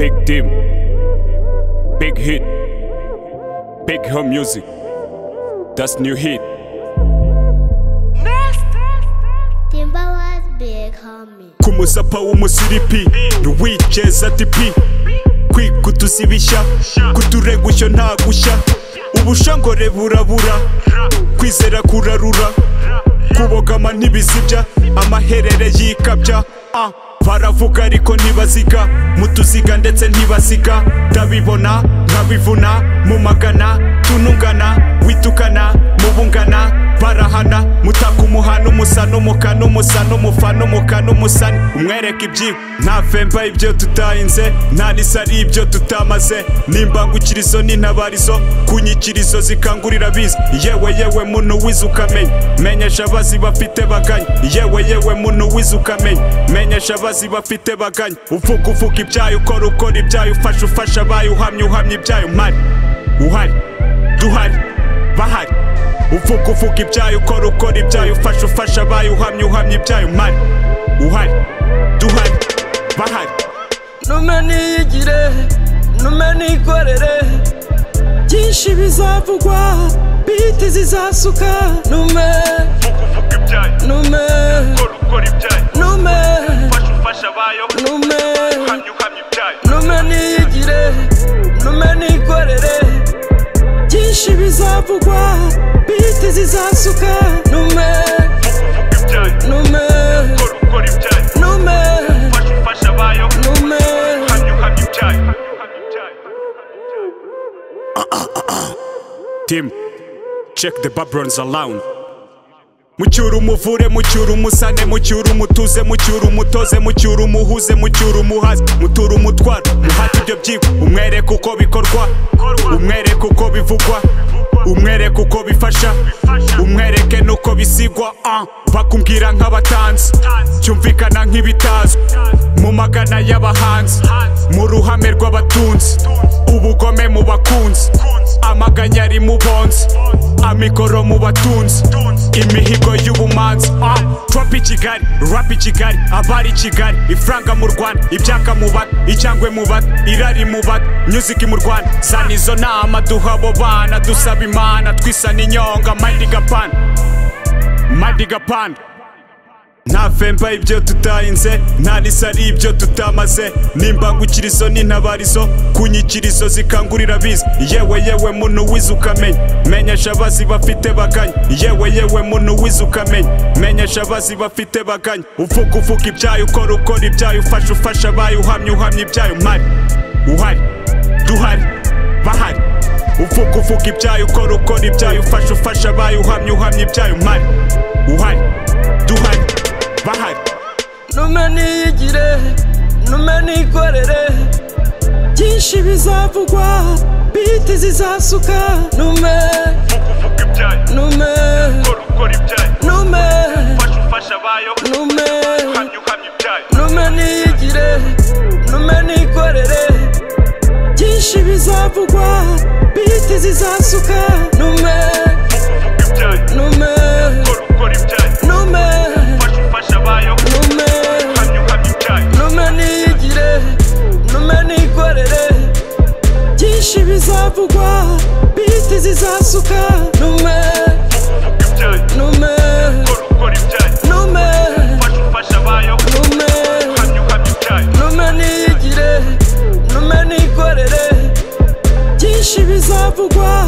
Big Dim, Big Hit, Big Her Music, that's new hit. Ku musapa w'umusiripi ntiwiceze ati pi kwikutuzibishya kuturegushyo nta gushya ubushongore burabura kwizera kurarura kubogama ntibizibya amaherere yikabya a ah, baravuga ariko ntibaziga mu ndetse ntibasiga ndabibona nkabivuna mu tunungana witukana mubungana barahana mutaka umuhana umusana umukana umusana umufana umukana umusani umwereka ibyibo nta femba ibyo tutahinze nta n'isari ibyo tutamaze n'imbangukirizo n'intabarizo kunyikirizo zikangurira abizi yewe yewe muntu wize ukamenya menyesha abazi bafite baganya yewe yewe muntu wize ukamenya menyesha abazi bafite baganya uvuga uvuga ibyayo ukora ukora ibyayo ufasha ufasha abayo uhamye uhamye ibyayo mpari uhari duhari bahari uvuga uvuga ibyayo ukora ukora ibyayo ufasha ufasha abaye uhamye uhamye ibyayo mpari uhari duhari bahari ntume niyigire ntume nikorere byinshi bizavugwa biti zizasuka ntume uvuga ibyayo ntume ukora ukora ibyayo ntume ufasha ufasha abaye uhamye uhamye ibyayo ntume niyigire ntume nikorere byinshi bizavugwa Team, check the Babrons alone. mucyura umuvure mucyura umusane mucyura umutuze mucyura umutoze mucyura umuhuze mucyura umuhaze mutura umutwara muhate ibyo byigwa umwereke uko bikorwa umwereke uko bivugwa umwereke uko bifasha umwereke nuko bisigwa ah. bakumbwira nk’abatanze cyumvikana nk'ibitazwi mu magana y'abahanzi mu ruhame rw'abatunzi ubugome mu bakunzi amaganya ari mu bonzi amikoro mu batunzi imihigo y'ubumanzi tropi i kigali rapi kigali abari kigali ifaranga mu rwanda ibyaka mu bata icyangwe mu bata irari mu bata music mu rwanda zana izo nama duha abo bana dusaba imana twisana inyonga madiga panda madiga panda nta femba ibyo tutahinze nta n'isari ibyo tutamaze n'imbangukirizo n'intabarizo ku nyikirizo zikangurira abizi yewe yewe muntu wize ukamenya menyesha abazi bafite bakanya yewe yewe muntu wize ukamenya menyesha abazi bafite bakanya uvuga uvuga ibyayo ukora ukora ibyayo ufasha ufasha abaye uhamye uhamye ibyayo mpari uhari duhari bahari uvuga uvuga ibyayo ukora ukora ibyayo ufasha ufasha abaye uhamye uhamye ibyayo mpari uhari duhari bahari ntume no ntume nikorere byinshi bizavugwa biti zizasuka ntume ntume ntume ntume ntume niyigire ntume nikorere byinshi bizavugwa biti zizasuka no ntume byinshi bizavugwa biti zizasuka nume nume nume nume niyigire nume nikorere byinshi bizavugwa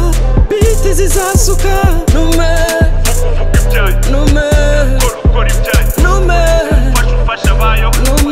biti zizasuka nume nume nume nume